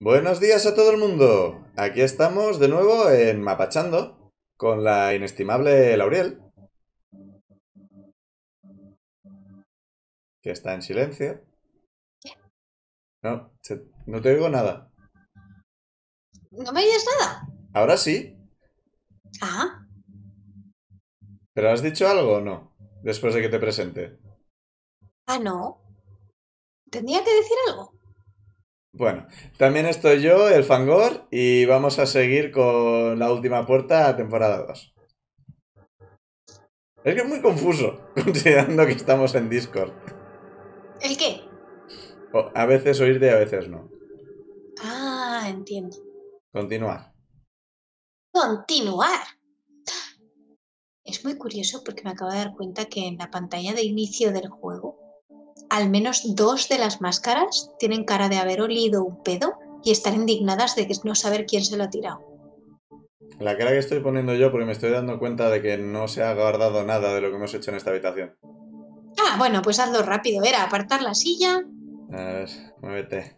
Buenos días a todo el mundo. Aquí estamos de nuevo en Mapachando con la inestimable Lauriel. Que está en silencio. No, no te oigo nada. ¿No me oyes nada? Ahora sí, Ah, pero ¿has dicho algo o no? Después de que te presente. ah, no. ¿Tendría que decir algo? Bueno, también estoy yo, el Fangor, y vamos a seguir con la última puerta, temporada 2. Es que es muy confuso, considerando que estamos en Discord. ¿El qué? O a veces oírte y a veces no. Ah, entiendo. Continuar. Continuar. Es muy curioso porque me acabo de dar cuenta que en la pantalla de inicio del juego, al menos dos de las máscaras tienen cara de haber olido un pedo y estar indignadas de no saber quién se lo ha tirado. La cara que estoy poniendo yo porque me estoy dando cuenta de que no se ha guardado nada de lo que hemos hecho en esta habitación. Ah, bueno, pues hazlo rápido. Era apartar la silla. A ver, muévete.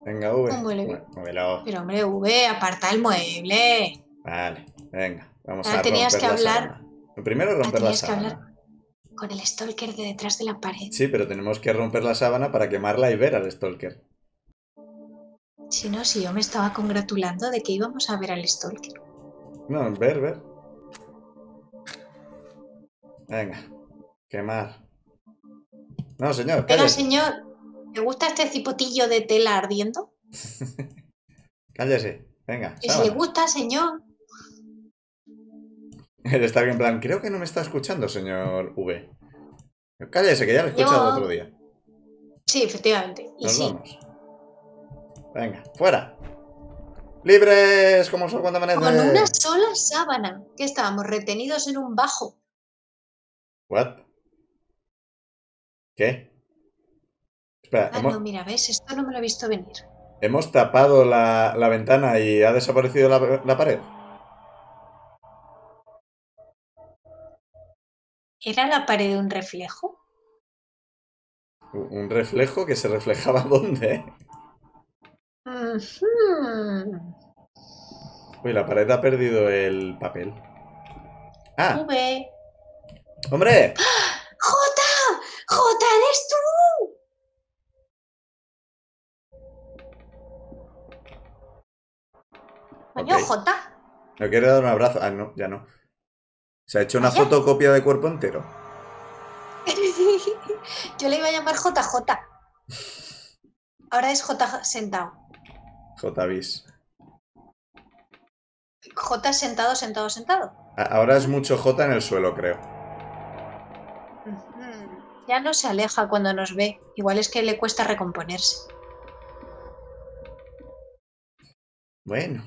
Venga, V. Un mueble. Mue- Muévelo. Pero hombre, V, aparta el mueble. Vale, venga. Vamos Ahora a tenías romper que la hablar-. Lo primero romper la tenías que sábana. hablar. Con el stalker de detrás de la pared. Sí, pero tenemos que romper la sábana para quemarla y ver al Stalker. Si no, si yo me estaba congratulando de que íbamos a ver al stalker. No, ver, ver. Venga, quemar. No, señor, cállese. señor, ¿te gusta este cipotillo de tela ardiendo? Cállese. Venga, Que si le gusta, señor. El Stark en plan, creo que no me está escuchando, señor V. Cállese, que ya lo he escuchado Yo- otro día. Sí, efectivamente. Y Nos sí. vamos. Venga, fuera. Libres como sol cuando amanece. Con una sola sábana, que estábamos retenidos en un bajo. What? ¿Qué? Espera, Ah, hemos, no, mira, ves, esto no me lo he visto venir. hemos tapado la, la ventana y ha desaparecido la, la pared. ¿Era la pared un reflejo? Un reflejo que se reflejaba dónde. Uy, la pared ha perdido el papel. Ah, V. hombre. ¡Jota! ¡Jota, eres tú! Coño. Jota. Me quiere dar un abrazo. Ah, no, ya no. Se ha hecho una Vaya. fotocopia de cuerpo entero. Yo le iba a llamar JJ. Ahora es J sentado. JBis. J sentado, sentado, sentado. Ahora es mucho J en el suelo, creo. Ya no se aleja cuando nos ve. Igual es que le cuesta recomponerse. Bueno.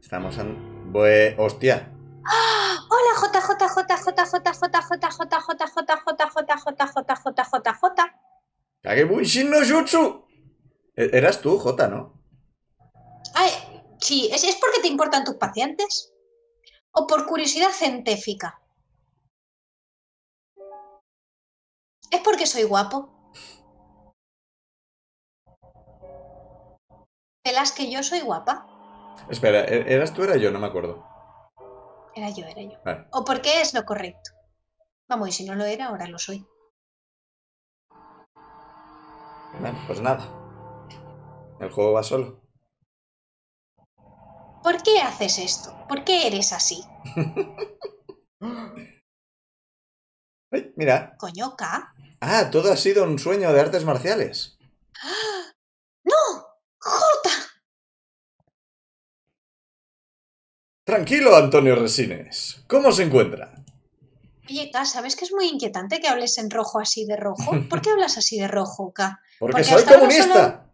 Estamos en... Bue... Hostia. ¡Ah! Kagebunshin no Jutsu. E- Eras tú, J, ¿no? Ay, sí, ¿es, ¿es porque te importan tus pacientes? ¿O por curiosidad científica? ¿Es porque soy guapo? ¿Pelas que yo soy guapa? Espera, ¿e- ¿eras tú o era yo? No me acuerdo. Era yo, era yo. Vale. ¿O porque es lo correcto? Vamos, y si no lo era, ahora lo soy. Bueno, pues nada. El juego va solo. ¿Por qué haces esto? ¿Por qué eres así? Ay, mira. Coño, K. Ah, todo ha sido un sueño de artes marciales. ¡No! ¡Jota! Tranquilo, Antonio Resines. ¿Cómo se encuentra? Oye, K, ¿sabes que es muy inquietante que hables en rojo así de rojo? ¿Por qué hablas así de rojo, K? Porque, Porque soy comunista.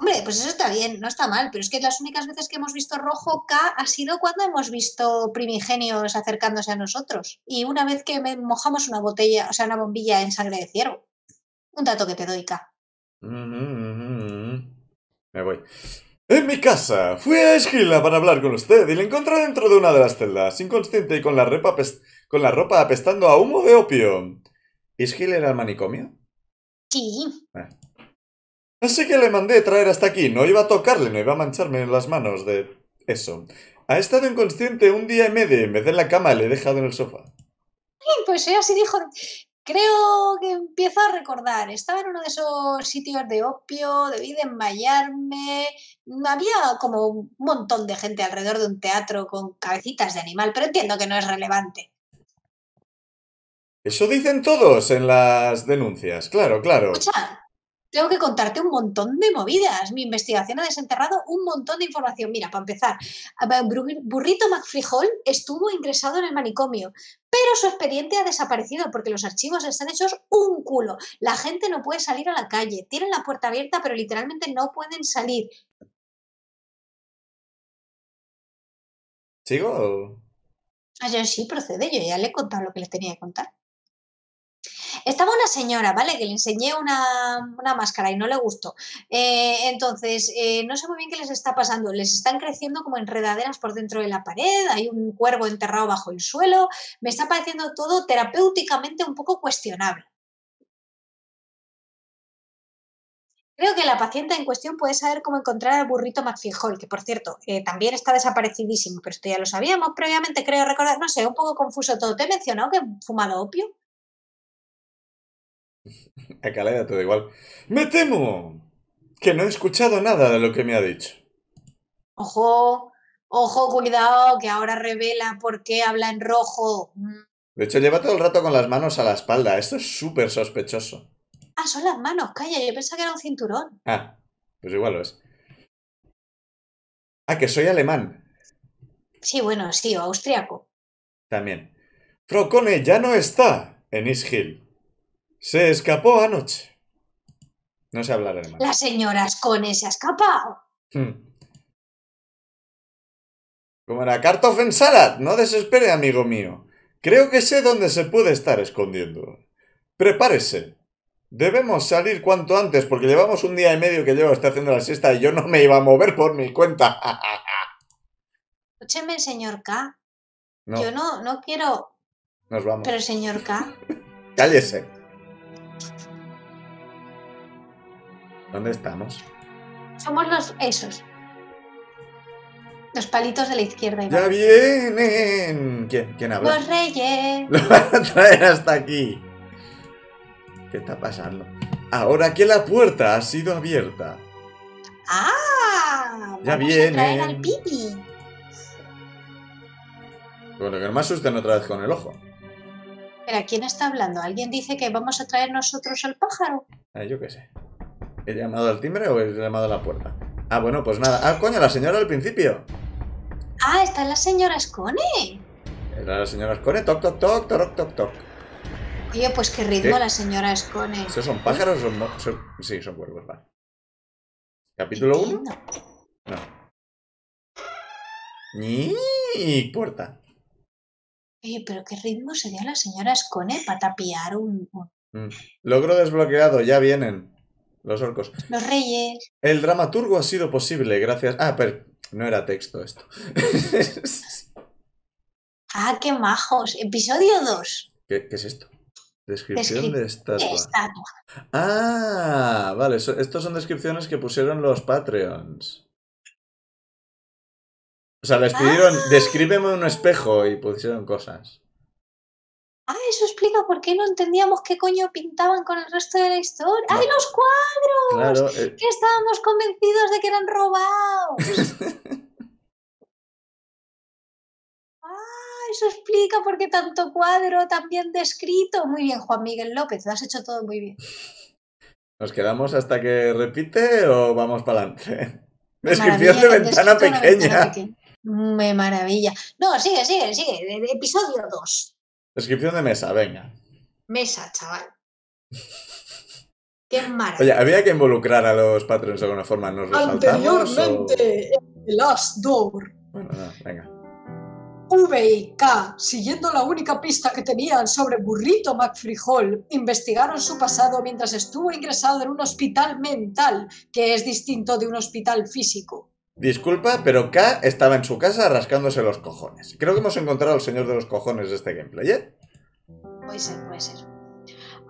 Hombre, pues eso está bien, no está mal, pero es que las únicas veces que hemos visto rojo K ha sido cuando hemos visto primigenios acercándose a nosotros. Y una vez que mojamos una botella, o sea, una bombilla en sangre de ciervo. Un dato que te doy, K. Ujú. Me voy. En mi casa, fui a Esquila para hablar con usted y le encontré dentro de una de las celdas, inconsciente y con la, repa apest- con la ropa apestando a humo de opio. ¿Isgil era el manicomio? Sí. Ah. Así que le mandé traer hasta aquí. No iba a tocarle, no iba a mancharme en las manos de eso. Ha estado inconsciente un día y medio. En vez de en la cama, le he dejado en el sofá. Pues ella sí dijo, creo que empiezo a recordar, estaba en uno de esos sitios de opio, debí de enmayarme, había como un montón de gente alrededor de un teatro con cabecitas de animal, pero entiendo que no es relevante. Eso dicen todos en las denuncias, claro, claro. Escucha, tengo que contarte un montón de movidas. Mi investigación ha desenterrado un montón de información. Mira, para empezar, Burrito McFrijol estuvo ingresado en el manicomio, pero su expediente ha desaparecido porque los archivos están hechos un culo. La gente no puede salir a la calle. Tienen la puerta abierta, pero literalmente no pueden salir. ¿Sigo? Ah, yo sí, procede. Yo ya le he contado lo que le tenía que contar. Estaba una señora, ¿vale? Que le enseñé una, máscara y no le gustó. Eh, entonces, eh, no sé muy bien qué les está pasando. Les están creciendo como enredaderas por dentro de la pared, hay un cuervo enterrado bajo el suelo. Me está pareciendo todo terapéuticamente un poco cuestionable. Creo que la paciente en cuestión puede saber cómo encontrar al burrito McFijol, que por cierto, eh, también está desaparecidísimo, pero esto ya lo sabíamos previamente, creo recordar, no sé, un poco confuso todo. ¿Te he mencionado que he fumado opio? A Caleda todo igual. Me temo que no he escuchado nada de lo que me ha dicho. Ojo, ojo, cuidado, que ahora revela por qué habla en rojo. De hecho, lleva todo el rato con las manos a la espalda. Esto es súper sospechoso. Ah, son las manos, calla, yo pensaba que era un cinturón. Ah, pues igual lo es. Ah, que soy alemán. Sí, bueno, sí, o austriaco. También. Frocone ya no está en East Hill. Se escapó anoche. No sé hablar alemán. La señora Scone se ha escapado. Hmm. Como era Kartoffeln Salad. No desespere, amigo mío. Creo que sé dónde se puede estar escondiendo. Prepárese. Debemos salir cuanto antes porque llevamos un día y medio que yo estoy haciendo la siesta y yo no me iba a mover por mi cuenta. Escúcheme, señor K. Yo no, no quiero. Nos vamos. Pero, señor K. Cállese. ¿Dónde estamos? Somos los esos. Los palitos de la izquierda. ¡Ya vienen! ¿Quién, ¿Quién habla? Los reyes. Lo van a traer hasta aquí. ¿Qué está pasando? Ahora que la puerta ha sido abierta. ¡Ah! Ya vienen. A traer al pipi. Bueno, que no me asusten otra vez con el ojo. ¿Pero a quién está hablando? ¿Alguien dice que vamos a traer nosotros al pájaro? Ah, yo qué sé. ¿He llamado al timbre o he llamado a la puerta? Ah, bueno, pues nada. Ah, coño, la señora al principio. Ah, está la señora Scone. Era la señora Scone, toc, toc, toc, toc, toc, toc. Oye, pues qué ritmo la señora Scone. ¿Esos son pájaros o no? Sí, son cuervos, va. ¿Capítulo 1? No. Ni puerta. Oye, pero qué ritmo sería la señora Scone para tapiar un... Mm. Logro desbloqueado, ya vienen. Los orcos. Los reyes. El dramaturgo ha sido posible gracias. Ah, pero no era texto esto. ah, qué majos. Episodio 2. ¿Qué, es esto? Descripción de estatua. Ah, vale. estos son descripciones que pusieron los Patreons. O sea, les pidieron, ah. descríbeme un espejo y pusieron cosas. Ah, eso explica por qué no entendíamos qué coño pintaban con el resto de la historia. ¡Ay, los cuadros! Claro, eh. Que estábamos convencidos de que eran robados. ah, eso explica por qué tanto cuadro tan bien descrito. Muy bien, Juan Miguel López, lo has hecho todo muy bien. ¿Nos quedamos hasta que repite o vamos para adelante? Descripción de ventana pequeña. Me maravilla. No, sigue, sigue, sigue. Episodio 2. Descripción de mesa, venga. Mesa, chaval. Qué maravilla. Oye, había que involucrar a los patrons de alguna forma. ¿Nos resaltamos? Anteriormente, en Last Door. Bueno, no, venga. V y K, siguiendo la única pista que tenían sobre Burrito McFrijol, investigaron su pasado mientras estuvo ingresado en un hospital mental, que es distinto de un hospital físico. Disculpa, pero K estaba en su casa rascándose los cojones. Creo que hemos encontrado al señor de los cojones de este gameplay, ¿eh? Puede ser, puede ser.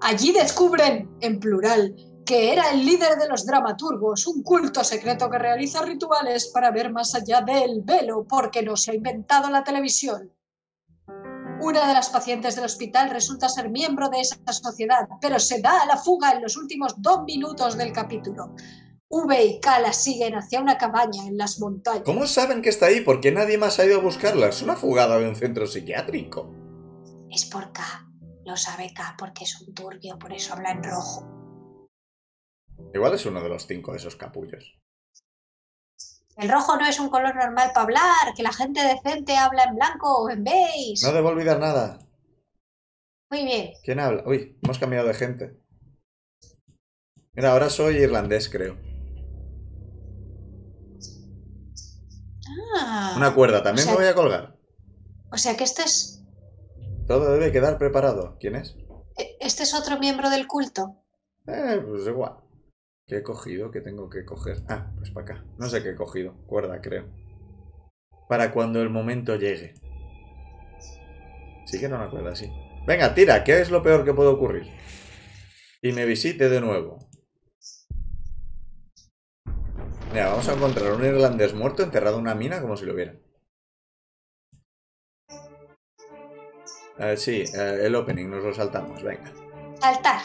Allí descubren, en plural, que era el líder de los dramaturgos, un culto secreto que realiza rituales para ver más allá del velo, porque no se ha inventado la televisión. Una de las pacientes del hospital resulta ser miembro de esa sociedad, pero se da a la fuga en los últimos dos minutos del capítulo. V y K la siguen hacia una cabaña en las montañas. ¿Cómo saben que está ahí? Porque nadie más ha ido a buscarla. Es una fugada de un centro psiquiátrico. Es por K. Lo sabe K porque es un turbio, por eso habla en rojo. Igual es uno de los cinco de esos capullos. El rojo no es un color normal para hablar, que la gente decente habla en blanco o en beige. No debo olvidar nada. Muy bien. ¿Quién habla? Uy, hemos cambiado de gente. Mira, ahora soy irlandés, creo. Ah, Una cuerda, también o sea- me voy a colgar. o sea que este es, Todo debe quedar preparado. ¿Quién es? e- este es otro miembro del culto. Eh, pues igual. ¿Qué he cogido? ¿Qué tengo que coger? Ah, pues para acá. No sé qué he cogido. Cuerda, creo. Para cuando el momento llegue. Sí que no una cuerda, sí. Venga, tira. ¿Qué es lo peor que puede ocurrir? Y me visite de nuevo. Mira, vamos a encontrar un irlandés muerto enterrado en una mina como si lo hubiera. Sí, eh, el opening nos lo saltamos, venga. Altar.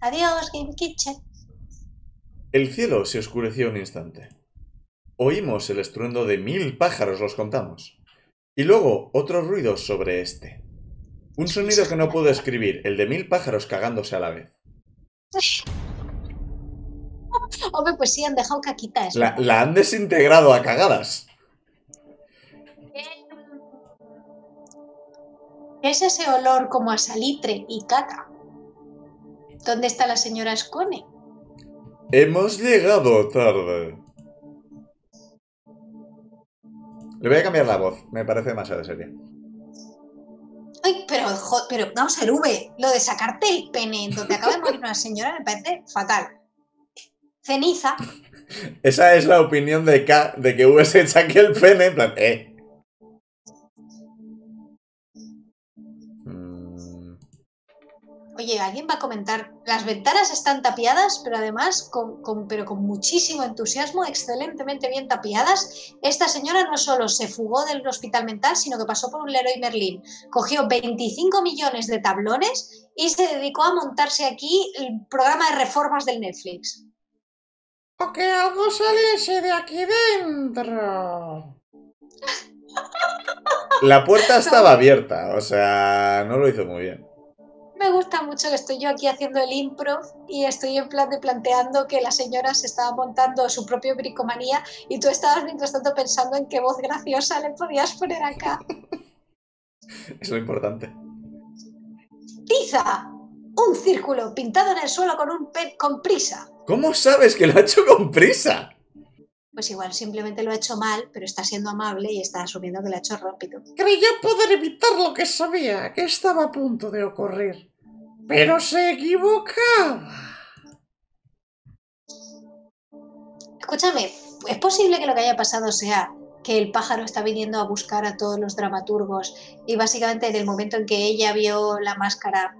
Adiós, Game Kitchen. El cielo se oscureció un instante. Oímos el estruendo de mil pájaros, los contamos. Y luego otros ruidos sobre este. Un sonido que no puedo escribir, el de mil pájaros cagándose a la vez. Hombre, pues sí, han dejado caquita eso. La, la han desintegrado a cagadas. ¿Qué es ese olor como a salitre y caca? ¿Dónde está la señora Scone? Hemos llegado tarde. Le voy a cambiar la voz, me parece demasiado seria. Ay, pero, pero vamos a ver, V, lo de sacarte el pene donde acaba de morir una señora me parece fatal. Ceniza, Esa es la opinión de K de que V se saque el pene, en plan, eh. Oye, alguien va a comentar, las ventanas están tapiadas, pero además con, con- pero con muchísimo entusiasmo, excelentemente bien tapiadas. Esta señora no solo se fugó del hospital mental, sino que pasó por un Leroy Merlin, cogió 25 millones de tablones y se dedicó a montarse aquí el programa de reformas del Netflix. O que algo saliese de aquí dentro. La puerta estaba abierta, o sea, no lo hizo muy bien. Me gusta mucho que estoy yo aquí haciendo el improv y estoy en plan de planteando que la señora se estaba montando su propio bricomanía y tú estabas mientras tanto pensando en qué voz graciosa le podías poner acá. Es lo importante. Tiza, un círculo pintado en el suelo con un pet con prisa. ¿Cómo sabes que lo ha hecho con prisa? Pues igual simplemente lo ha hecho mal, pero está siendo amable y está asumiendo que lo ha hecho rápido. Creyó poder evitar lo que sabía que estaba a punto de ocurrir. Pero se equivocaba. Escúchame, ¿es posible que lo que haya pasado sea que el pájaro está viniendo a buscar a todos los dramaturgos y básicamente en el momento en que ella vio la máscara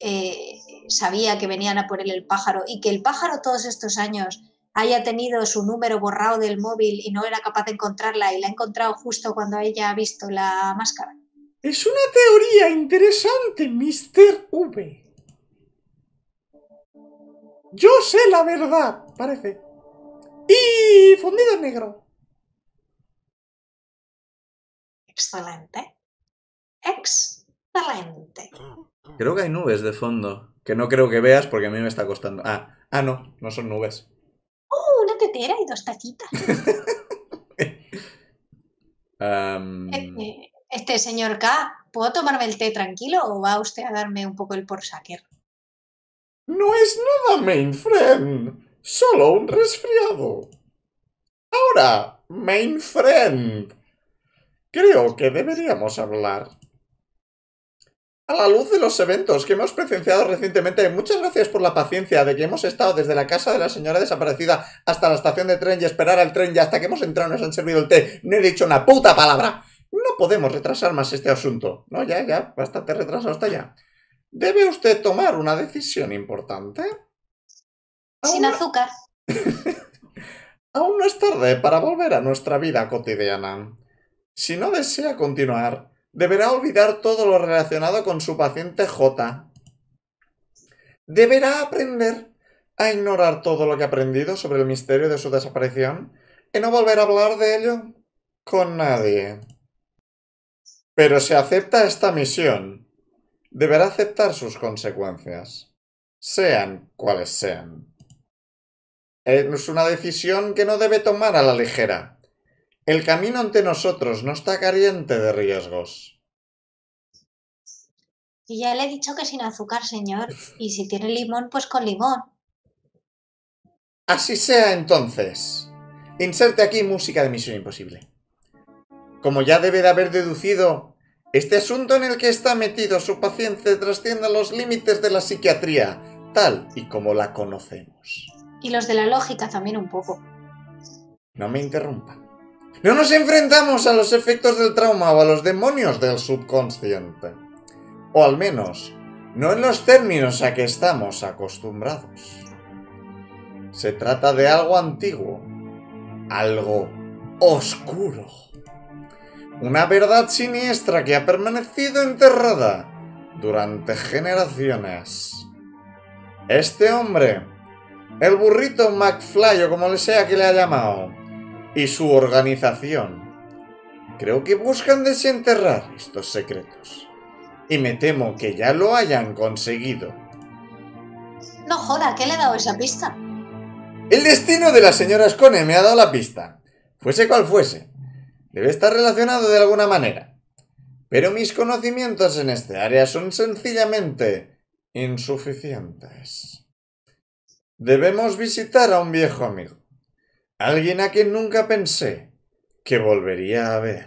eh, sabía que venían a por él el pájaro y que el pájaro todos estos años haya tenido su número borrado del móvil y no era capaz de encontrarla y la ha encontrado justo cuando ella ha visto la máscara? Es una teoría interesante, Mr. V. Yo sé la verdad, parece. Y fundido en negro. Excelente. Excelente. Creo que hay nubes de fondo, que no creo que veas porque a mí me está costando. Ah, ah no, no son nubes. Oh, una tetera y dos tacitas. Eh, Este señor K, ¿puedo tomarme el té tranquilo o va usted a darme un poco el por saquer? No es nada, main friend. Solo un resfriado. Ahora, main friend. Creo que deberíamos hablar. A la luz de los eventos que hemos presenciado recientemente, muchas gracias por la paciencia de que hemos estado desde la casa de la señora desaparecida hasta la estación de tren y esperar al tren y hasta que hemos entrado nos han servido el té. No he dicho una puta palabra. No podemos retrasar más este asunto. No, ya, ya, bastante retrasado está ya. ¿Debe usted tomar una decisión importante? Sin Aún- azúcar. Aún no es tarde para volver a nuestra vida cotidiana. Si no desea continuar, deberá olvidar todo lo relacionado con su paciente J. Deberá aprender a ignorar todo lo que ha aprendido sobre el misterio de su desaparición y no volver a hablar de ello con nadie. Pero si acepta esta misión, deberá aceptar sus consecuencias, sean cuales sean. Es una decisión que no debe tomar a la ligera. El camino ante nosotros no está carente de riesgos. Y ya le he dicho que sin azúcar, señor. Y si tiene limón, pues con limón. Así sea entonces. Inserte aquí música de Misión Imposible. Como ya debe de haber deducido, este asunto en el que está metido su paciente trasciende los límites de la psiquiatría, tal y como la conocemos. Y los de la lógica también un poco. No me interrumpa. No nos enfrentamos a los efectos del trauma o a los demonios del subconsciente. O al menos, no en los términos a que estamos acostumbrados. Se trata de algo antiguo, algo oscuro. Una verdad siniestra que ha permanecido enterrada durante generaciones. Este hombre, el burrito McFly o como le sea que le ha llamado, y su organización, creo que buscan desenterrar estos secretos. Y me temo que ya lo hayan conseguido. No joda, ¿qué le he dado esa pista? El destino de la señora Scone me ha dado la pista. Fuese cual fuese. Debe estar relacionado de alguna manera. Pero mis conocimientos en este área son sencillamente insuficientes. Debemos visitar a un viejo amigo. Alguien a quien nunca pensé que volvería a ver.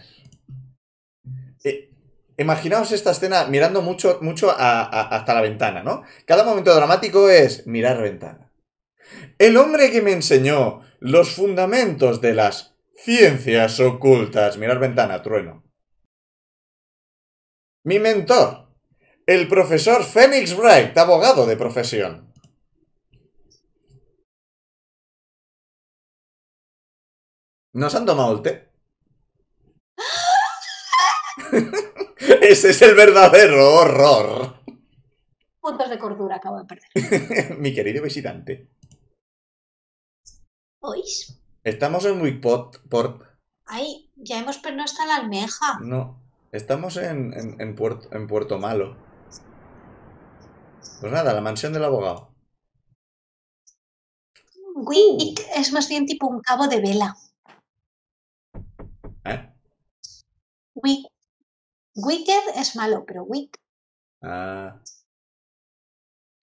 Eh, imaginaos esta escena mirando mucho, mucho a- hasta la ventana, ¿no? Cada momento dramático es mirar ventana. El hombre que me enseñó los fundamentos de las ciencias ocultas. Mirar ventana, trueno. Mi mentor, el profesor Phoenix Bright, abogado de profesión. ¿Nos han tomado el té? Ese es el verdadero horror. Puntos de cordura acabo de perder. Mi querido visitante. ¿Oís? Estamos en Wickport. Port, Ay, ya hemos perdido hasta la almeja. no, estamos en, en, en Puerto, en Puerto Malo. Pues nada, la mansión del abogado. Wick es más bien tipo un cabo de vela. ¿Eh? Wick. Wicked es malo, pero Wick. Ah.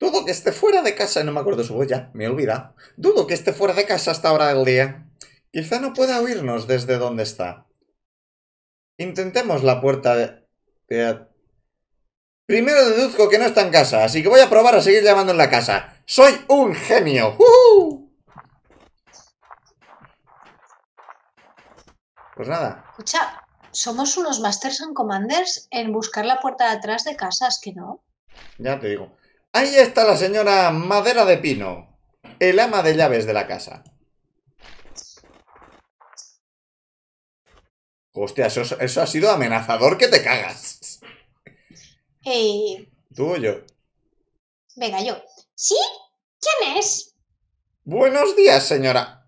Dudo que esté fuera de casa. No me acuerdo su voz ya, me he olvidado. Dudo que esté fuera de casa hasta ahora del día. Quizá no pueda oírnos desde donde está. Intentemos la puerta de... de- Primero deduzco que no está en casa, así que voy a probar a seguir llamando en la casa. ¡Soy un genio! ¡Uh! Pues nada, Escucha, somos unos Masters and Commanders en buscar la puerta de atrás de casas, que no. Ya te digo. Ahí está la señora Madera de Pino, el ama de llaves de la casa. Hostia, eso, eso ha sido amenazador que te cagas. Eh, Tú o yo. venga, yo. ¿Sí? ¿Quién es? Buenos días, señora.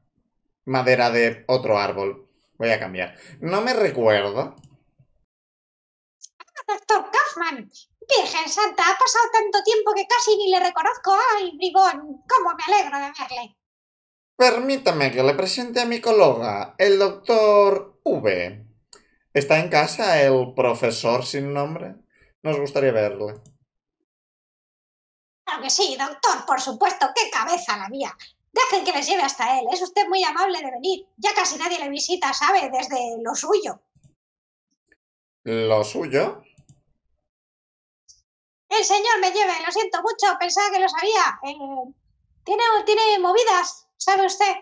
Madera de otro árbol. Voy a cambiar. No me recuerdo. Doctor Kaufman. Virgen Santa, ha pasado tanto tiempo que casi ni le reconozco. ¡Ay, bribón! ¡Cómo me alegro de verle! Permítame que le presente a mi colega, el doctor V. ¿Está en casa el profesor sin nombre? Nos gustaría verle. Claro que sí, doctor, por supuesto. ¡Qué cabeza la mía! Dejen que les lleve hasta él. Es usted muy amable de venir. Ya casi nadie le visita, ¿sabe? Desde lo suyo. ¿Lo suyo? El señor me lleve, lo siento mucho, pensaba que lo sabía. Eh, tiene, tiene movidas, ¿sabe usted?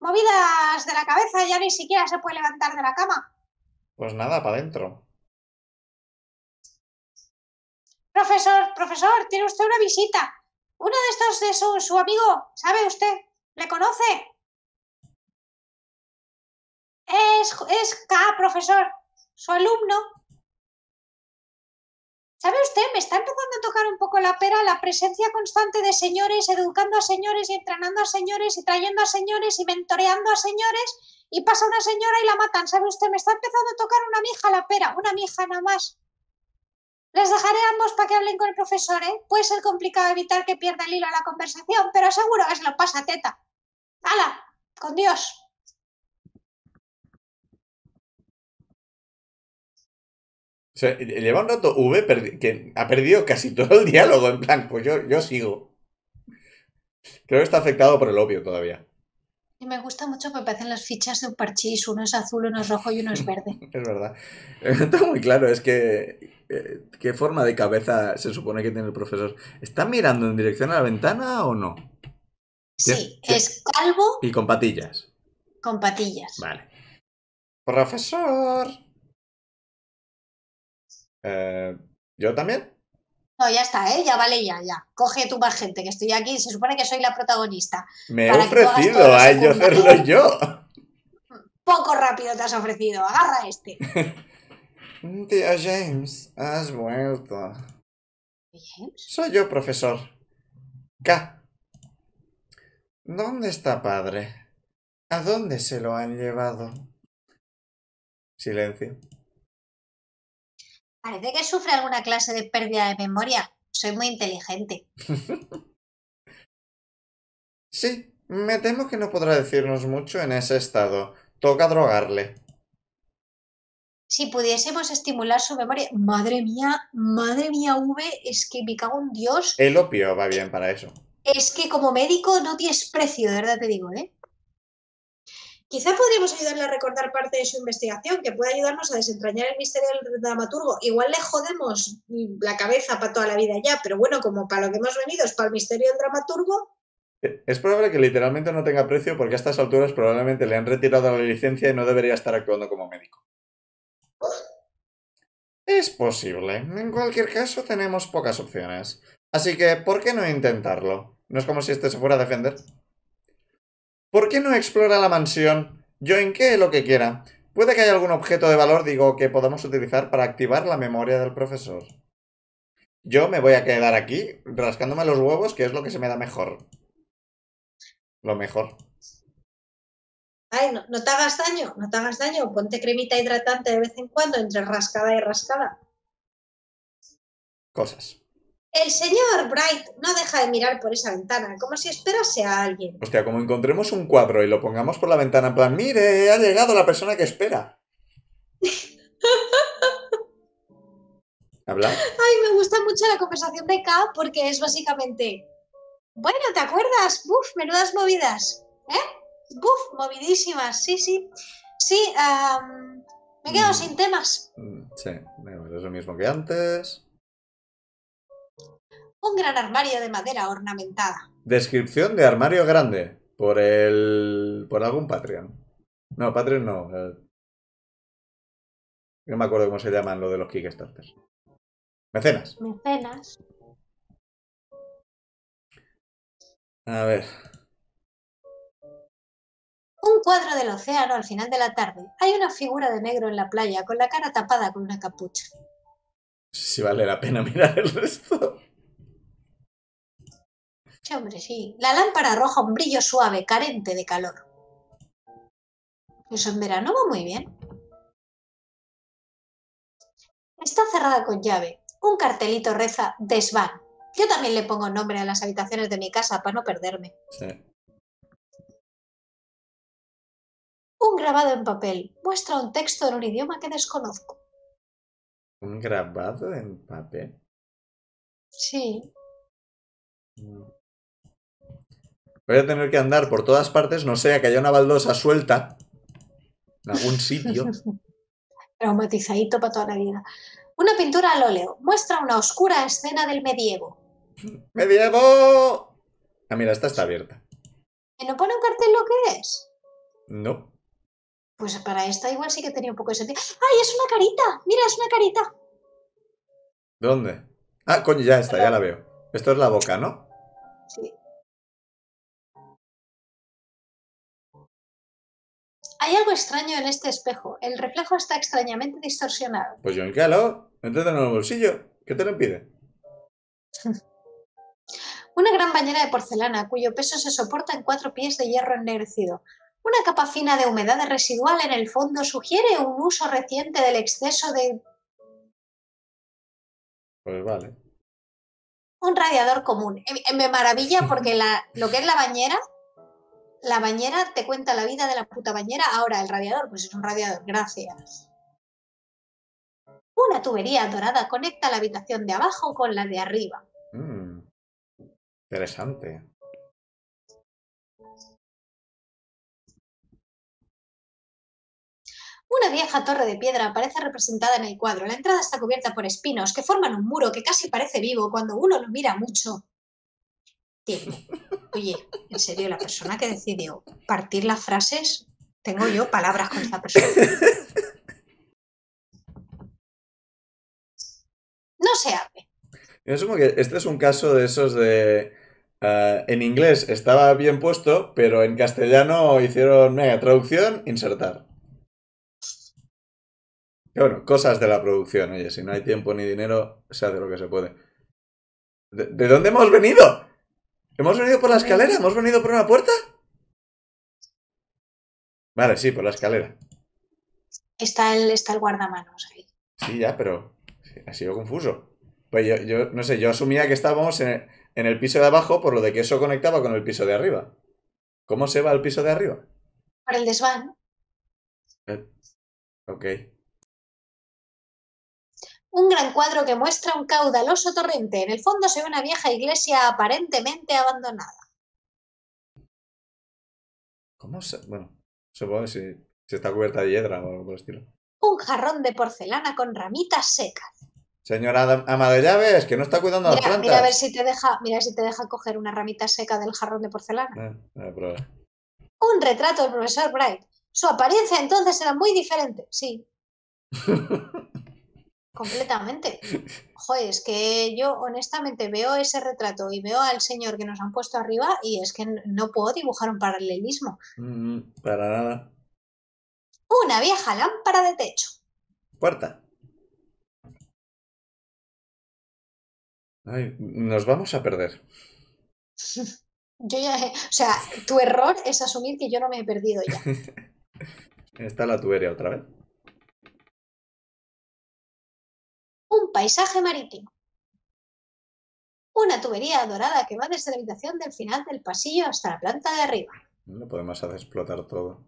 Movidas de la cabeza, ya ni siquiera se puede levantar de la cama. Pues nada, para adentro. Profesor, profesor, tiene usted una visita. Uno de estos de su, su amigo, ¿sabe usted? ¿Le conoce? Es, es K, profesor, su alumno. ¿Sabe usted? Me está empezando a tocar un poco la pera la presencia constante de señores, educando a señores y entrenando a señores y trayendo a señores y mentoreando a señores y pasa una señora y la matan. ¿Sabe usted? Me está empezando a tocar una mija la pera, una mija nada más. Les dejaré ambos para que hablen con el profesor, ¿eh? Puede ser complicado evitar que pierda el hilo a la conversación, pero seguro que se lo pasa teta. ¡Hala! ¡Con Dios! Lleva un rato V que ha perdido casi todo el diálogo. En plan, pues yo, yo sigo. Creo que está afectado por el obvio todavía. Y me gusta mucho que me parecen las fichas de un parchís. Uno es azul, uno es rojo y uno es verde. Es verdad. Está muy claro, es que. eh, ¿Qué forma de cabeza se supone que tiene el profesor? ¿Está mirando en dirección a la ventana o no? Sí, sí. es calvo Y con patillas. con patillas. Vale. Profesor. Eh, ¿Yo también? No, ya está, ¿eh? Ya vale, ya, ya. Coge tú más gente, que estoy aquí. Se supone que soy la protagonista. Me he Para ofrecido a ello hacerlo yo. Poco rápido te has ofrecido. Agarra este. Tío James, has vuelto. James. Soy yo, profesor. K. ¿Dónde está padre? ¿A dónde se lo han llevado? Silencio. Parece que sufre alguna clase de pérdida de memoria. Soy muy inteligente. Sí, me temo que no podrá decirnos mucho en ese estado. Toca drogarle. Si pudiésemos estimular su memoria. Madre mía, madre mía, V, es que me cago en Dios. El opio va bien para eso. Es que como médico no tienes precio, de verdad te digo, ¿eh? Quizá podríamos ayudarle a recordar parte de su investigación, que puede ayudarnos a desentrañar el misterio del dramaturgo. Igual le jodemos la cabeza para toda la vida ya, pero bueno, como para lo que hemos venido es para el misterio del dramaturgo, Eh, Es probable que literalmente no tenga precio porque a estas alturas probablemente le han retirado la licencia y no debería estar actuando como médico. Es posible. En cualquier caso tenemos pocas opciones. Así que, ¿por qué no intentarlo? No es como si este se fuera a defender. ¿Por qué no explora la mansión? Yo en qué lo que quiera. Puede que haya algún objeto de valor, digo, que podamos utilizar para activar la memoria del profesor. Yo me voy a quedar aquí, rascándome los huevos, que es lo que se me da mejor. Lo mejor. ay, no, no te hagas daño, no te hagas daño, ponte cremita hidratante de vez en cuando entre rascada y rascada. Cosas. El señor Bright no deja de mirar por esa ventana, como si esperase a alguien. Hostia, como encontremos un cuadro y lo pongamos por la ventana en plan, mire, ha llegado la persona que espera. ¿Habla? Ay, me gusta mucho la conversación de K porque es básicamente. Bueno, ¿te acuerdas? Buf, menudas movidas. ¿Eh? Buf, movidísimas, sí, sí. Sí, me quedo Mm. sin temas. Mm, Sí, bueno, es lo mismo que antes. Un gran armario de madera ornamentada. Descripción de armario grande. Por el... por algún Patreon. No, Patreon no. eh, No me acuerdo cómo se llaman lo de los Kickstarters. Mecenas. Mecenas. A ver. Un cuadro del océano al final de la tarde. Hay una figura de negro en la playa con la cara tapada con una capucha. No sé si vale la pena mirar el resto. Sí, hombre, sí. La lámpara arroja un brillo suave, carente de calor. Eso en verano va muy bien. Está cerrada con llave. Un cartelito reza desván. Yo también le pongo nombre a las habitaciones de mi casa para no perderme. Sí. Un grabado en papel muestra un texto en un idioma que desconozco. Un grabado en papel. Sí. Mm. Voy a tener que andar por todas partes, no sea que haya una baldosa suelta en algún sitio. Traumatizadito para toda la vida. Una pintura al óleo muestra una oscura escena del medievo. ¡Medievo! Ah, mira, esta está abierta. ¿Y no pone un cartel lo que es? No. Pues para esta igual sí que tenía un poco de sentido. ¡Ay, es una carita! Mira, es una carita. ¿Dónde? Ah, coño, ya está, ya la veo. Esto es la boca, ¿no? Sí. Hay algo extraño en este espejo. El reflejo está extrañamente distorsionado. Pues yonkalo, métete en el bolsillo. ¿Qué te lo impide? Una gran bañera de porcelana cuyo peso se soporta en cuatro pies de hierro ennegrecido. Una capa fina de humedad residual en el fondo sugiere un uso reciente del exceso de Pues vale. un radiador común. Eh, Me maravilla porque la, lo que es la bañera, la bañera te cuenta la vida de la puta bañera. Ahora el radiador, pues es un radiador, gracias. Una tubería dorada conecta la habitación de abajo con la de arriba. Mm, Interesante. Una vieja torre de piedra aparece representada en el cuadro. La entrada está cubierta por espinos que forman un muro que casi parece vivo cuando uno lo mira mucho. Tiempo. Oye, en serio, la persona que decidió partir las frases, tengo yo palabras con esta persona. No se abre. Yo que este es un caso de esos de... ah, en inglés estaba bien puesto, pero en castellano hicieron venga, traducción, insertar. Bueno, cosas de la producción, oye, si no hay tiempo ni dinero, se hace lo que se puede. ¿De, de dónde hemos venido? ¿Hemos venido por la escalera? ¿Hemos venido por una puerta? Vale, sí, por la escalera. Está el, está el guardamanos ahí. Sí, ya, pero ha sido confuso. Pues yo, yo, no sé, yo asumía que estábamos en el, en el piso de abajo por lo de que eso conectaba con el piso de arriba. ¿Cómo se va al piso de arriba? Por el desván. Ok. Un gran cuadro que muestra un caudaloso torrente. En el fondo se ve una vieja iglesia aparentemente abandonada. ¿Cómo se...? Bueno, supongo que si, si está cubierta de hiedra o algo por el estilo. Un jarrón de porcelana con ramitas secas. Señora ama de llaves, que no está cuidando las Mira, plantas. mira a ver si te deja, mira si te deja coger una ramita seca del jarrón de porcelana. Eh, voy a probar. Un retrato del profesor Bright. Su apariencia entonces era muy diferente, sí. Completamente. Joder, es que yo honestamente veo ese retrato y veo al señor que nos han puesto arriba y es que no puedo dibujar un paralelismo. Mm, para nada. Una vieja lámpara de techo. Puerta. Ay, nos vamos a perder. Yo ya, o sea, tu error es asumir que yo no me he perdido ya. Está la tubería otra vez. Paisaje marítimo. Una tubería dorada que va desde la habitación del final del pasillo hasta la planta de arriba. No podemos hacer explotar todo.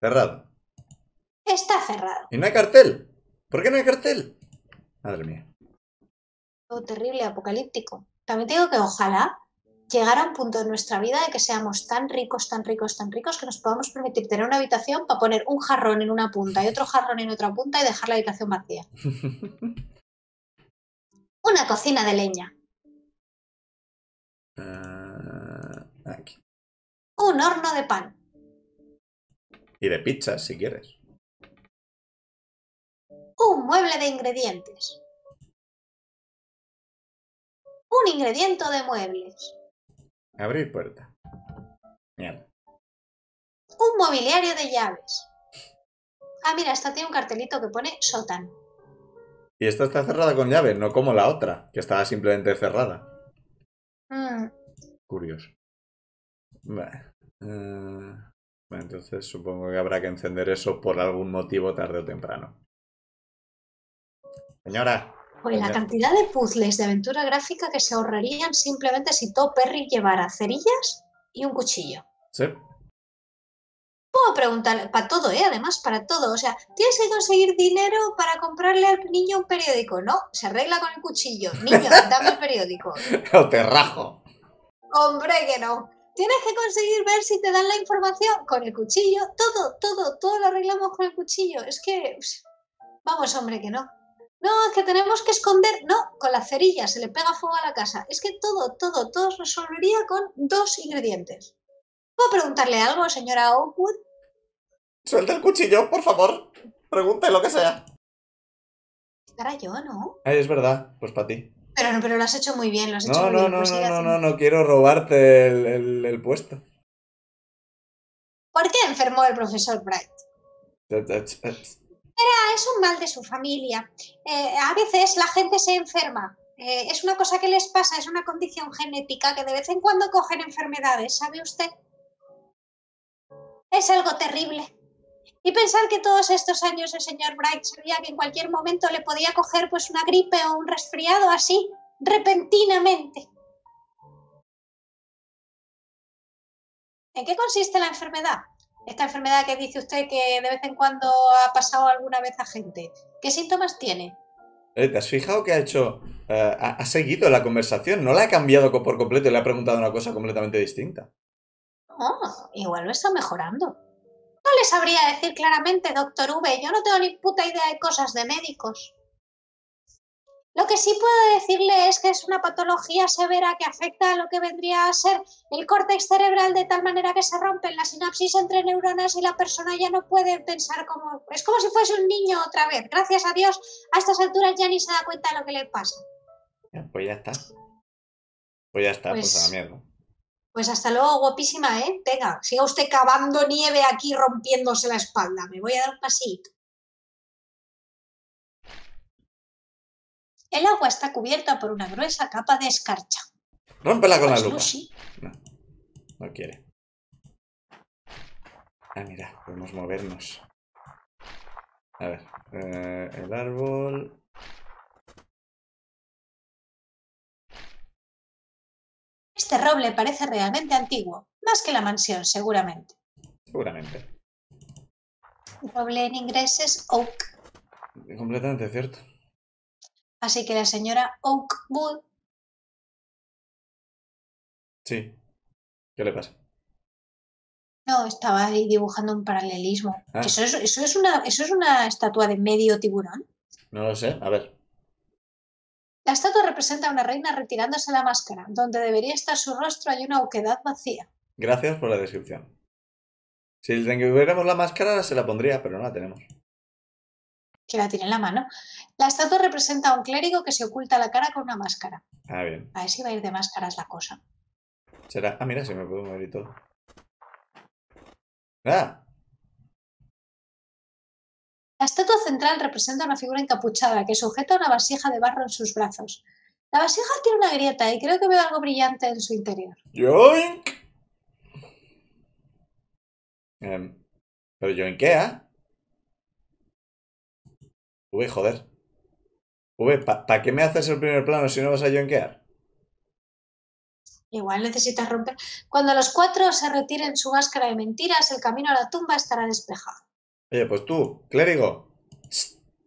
Cerrado. Está cerrado. ¿Y no hay cartel? ¿Por qué no hay cartel? Madre mía. Todo terrible, apocalíptico. También digo que ojalá llegara un punto en nuestra vida de que seamos tan ricos, tan ricos, tan ricos que nos podamos permitir tener una habitación para poner un jarrón en una punta y otro jarrón en otra punta y dejar la habitación vacía. Una cocina de leña. Ah, aquí. Un horno de pan. Y de pizzas, si quieres. Un mueble de ingredientes. Un ingrediente de muebles. Abrir puerta. Mierda. Un mobiliario de llaves. Ah, mira, esta tiene un cartelito que pone sótano. Y esta está cerrada con llave, no como la otra, que estaba simplemente cerrada. Mm, Curioso. Vale. Eh, bueno, entonces supongo que habrá que encender eso por algún motivo tarde o temprano. Señora. Pues la cantidad de puzzles de aventura gráfica que se ahorrarían simplemente si todo Perry llevara cerillas y un cuchillo. ¿Sí? Puedo preguntar, para todo, ¿eh? Además, para todo. O sea, tienes que conseguir dinero para comprarle al niño un periódico. No, se arregla con el cuchillo. Niño, dame el periódico. ¡O te rajo! Hombre, que no. Tienes que conseguir ver si te dan la información con el cuchillo. Todo, todo, todo lo arreglamos con el cuchillo. Es que... Vamos, hombre, que no. No, es que tenemos que esconder. No, con la cerilla se le pega fuego a la casa. Es que todo, todo, todo se resolvería con dos ingredientes. ¿Puedo preguntarle algo, señora Oakwood? Suelta el cuchillo, por favor. Pregunte lo que sea. Para yo, ¿no? Ay, es verdad. Pues para ti. Pero, pero lo has hecho muy bien, lo has hecho No, muy no, bien. no, pues no, no, no, no quiero robarte el, el- el puesto. ¿Por qué enfermó el profesor Bright? Ah, es un mal de su familia. Eh, a veces la gente se enferma. Eh, es una cosa que les pasa, es una condición genética que de vez en cuando cogen enfermedades, ¿sabe usted? Es algo terrible. Y pensar que todos estos años el señor Bright sabía que en cualquier momento le podía coger pues una gripe o un resfriado así, repentinamente. ¿En qué consiste la enfermedad? Esta enfermedad que dice usted que de vez en cuando ha pasado alguna vez a gente. ¿Qué síntomas tiene? Eh, ¿Te has fijado que ha hecho... eh, ha, ha seguido la conversación, no la ha cambiado por completo y le ha preguntado una cosa completamente distinta. Oh, igual lo está mejorando. No le sabría decir claramente, doctor V. Yo no tengo ni puta idea de cosas de médicos. Lo que sí puedo decirle es que es una patología severa que afecta a lo que vendría a ser el córtex cerebral de tal manera que se rompen las sinapsis entre neuronas y la persona ya no puede pensar como... Es como si fuese un niño otra vez. Gracias a Dios, a estas alturas ya ni se da cuenta de lo que le pasa. Pues ya está. Pues ya está, pues, Pues- a la mierda. Pues hasta luego, guapísima, ¿eh? Venga, siga usted cavando nieve aquí rompiéndose la espalda. Me voy a dar un pasito. El agua está cubierta por una gruesa capa de escarcha. Rómpela con la Pues lupa. Lucy, No, no quiere. Ah, mira, podemos movernos. A ver, eh, el árbol... este roble parece realmente antiguo, más que la mansión, seguramente. Seguramente. Roble en inglés es oak, Completamente cierto. Así que la señora Oakwood Sí. ¿Qué le pasa? no estaba ahí dibujando un paralelismo. Ah. Eso, es, eso, es una, eso es una estatua de medio tiburón. No lo sé. A ver. La estatua representa a una reina retirándose la máscara. Donde debería estar su rostro hay una oquedad vacía. Gracias por la descripción. Si tuviéramos la máscara, se la pondría, pero no la tenemos. Que la tiene en la mano. La estatua representa a un clérigo que se oculta la cara con una máscara. Ah, bien. A ver si va a ir de máscaras la cosa. Será. Ah, mira, si me puedo mover y todo. ¡Ah! La estatua central representa una figura encapuchada que sujeta una vasija de barro en sus brazos. La vasija tiene una grieta y creo que veo algo brillante en su interior. ¡Yoink! Em, ¿Pero yoinkea? V, joder. V, ¿para qué me haces el primer plano si no vas a yoinkear? Igual necesitas romper. Cuando los cuatro se retiren su máscara de mentiras, el camino a la tumba estará despejado. Oye, pues tú, clérigo.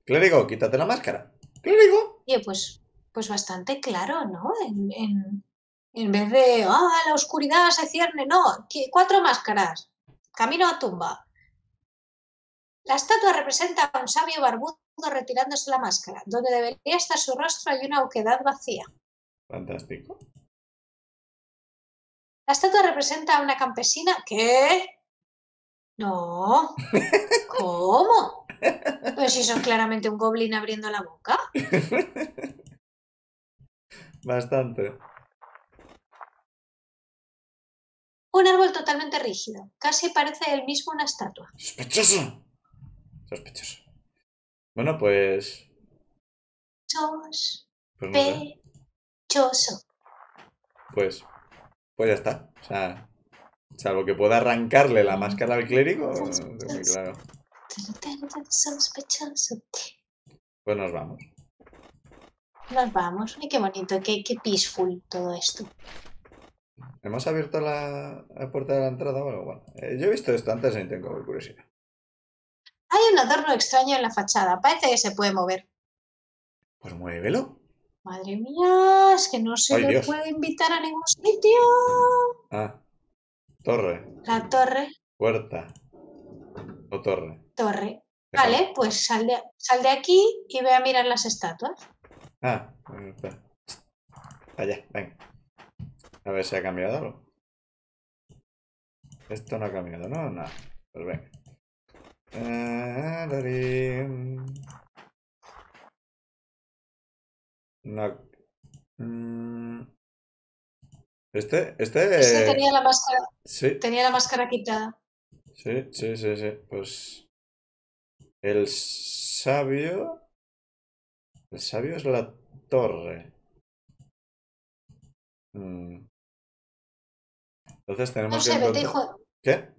Clérigo, quítate la máscara. Clérigo. Oye, pues, pues bastante claro, ¿no? En, en, en vez de, ah, la oscuridad se cierne, no, cuatro máscaras, camino a tumba. La estatua representa a un sabio barbudo retirándose la máscara. Donde debería estar su rostro hay una oquedad vacía. Fantástico. La estatua representa a una campesina. ¿Qué? No. ¿Cómo? Pues si son claramente un goblin abriendo la boca. Bastante. Un árbol totalmente rígido. Casi parece él mismo una estatua. Sospechoso. Sospechoso. Bueno, pues... Pues. Sospechoso. Pues... Pues ya está. O sea... Salvo que pueda arrancarle la máscara al clérigo, no tengo muy claro. Sospechoso. Pues nos vamos. Nos vamos. Ay, qué bonito, qué, qué peaceful todo esto. ¿Hemos abierto la, la puerta de la entrada o algo? Bueno, eh, yo he visto esto antes y tengo curiosidad. Hay un adorno extraño en la fachada. Parece que se puede mover. Pues muévelo. Madre mía, es que no se Ay, le Dios. puede invitar a ningún sitio. Ah. Torre. La torre, Puerta. O torre. torre. Vale, pues sal de, sal de aquí y ve a mirar las estatuas. Ah. Allá, venga. A ver si ha cambiado algo. Esto no ha cambiado, ¿no? Nada. Pues venga. Mm. Este, este. Ese tenía la máscara, Sí, tenía la máscara quitada. sí, sí, sí, sí. Pues. El sabio. El sabio es la torre. Mm. Entonces tenemos No que sé, vete, encontrar- hijo. ¿Qué?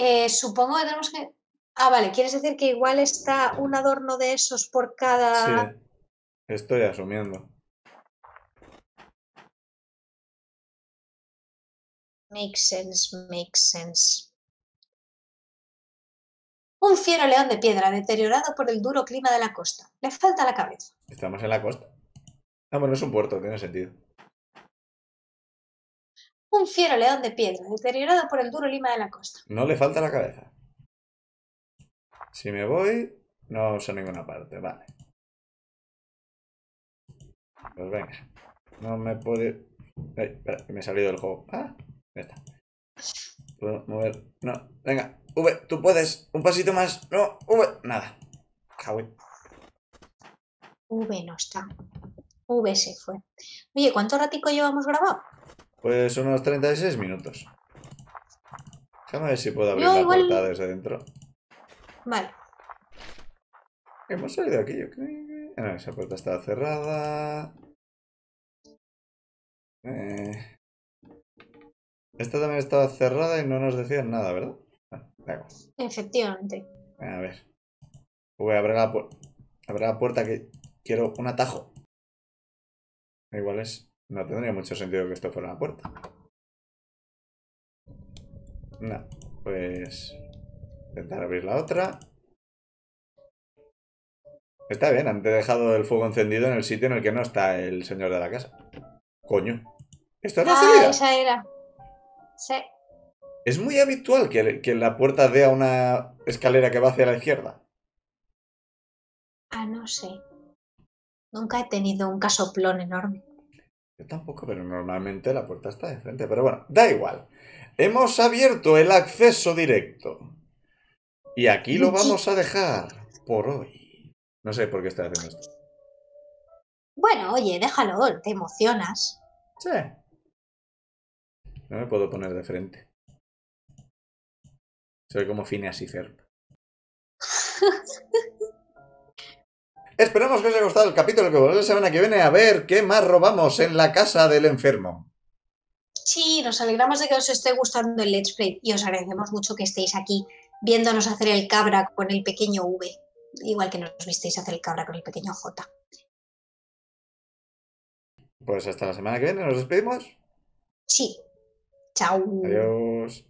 Eh, supongo que tenemos que. Ah, vale, quieres decir que igual está un adorno de esos por cada. Sí. Estoy asumiendo. Makes sense, makes sense. Un fiero león de piedra deteriorado por el duro clima de la costa. Le falta la cabeza. Estamos en la costa. Ah, bueno, es un puerto, tiene sentido. Un fiero león de piedra deteriorado por el duro clima de la costa. No le falta la cabeza. Si me voy, no uso ninguna parte, vale. Pues venga. No me puede... Ay, espera, me he salido del juego. Ah, ya está. Puedo mover... No, venga. V, tú puedes. Un pasito más. No, V. Nada. Cago V no está. V se fue. Oye, ¿cuánto ratico llevamos grabado? Pues unos 36 minutos. Déjame ver si puedo abrir la igual- puerta desde dentro. Vale. Hemos salido aquí, yo creo. Ah, No, esa puerta estaba cerrada. Eh, Esta también estaba cerrada y no nos decían nada, ¿verdad? Ah. Efectivamente. A ver. Voy a abrir la, pu- abrir la puerta que quiero un atajo. Igual es... No tendría mucho sentido que esto fuera una puerta. No, pues... Intentar abrir la otra. Está bien, han dejado el fuego encendido en el sitio en el que no está el señor de la casa. Coño. ¿Esto es la Ah, salida? esa era. Sí. Es muy habitual que, que la puerta dé a una escalera que va hacia la izquierda. Ah, no sé. Nunca he tenido un casoplón enorme. Yo tampoco, pero normalmente la puerta está de frente. Pero bueno, da igual. Hemos abierto el acceso directo. Y aquí lo vamos a dejar por hoy. No sé por qué estoy haciendo esto. Bueno, oye, déjalo, te emocionas. Sí. No me puedo poner de frente. Soy como Phineas y Ferb. Esperamos que os haya gustado el capítulo que volvemos la semana que viene a ver qué más robamos en la casa del enfermo. Sí, nos alegramos de que os esté gustando el Let's Play y os agradecemos mucho que estéis aquí viéndonos hacer el cabra con el pequeño V, igual que nos visteis hacer el cabra con el pequeño J. Pues hasta la semana que viene, nos despedimos. Sí. Chao. Adiós.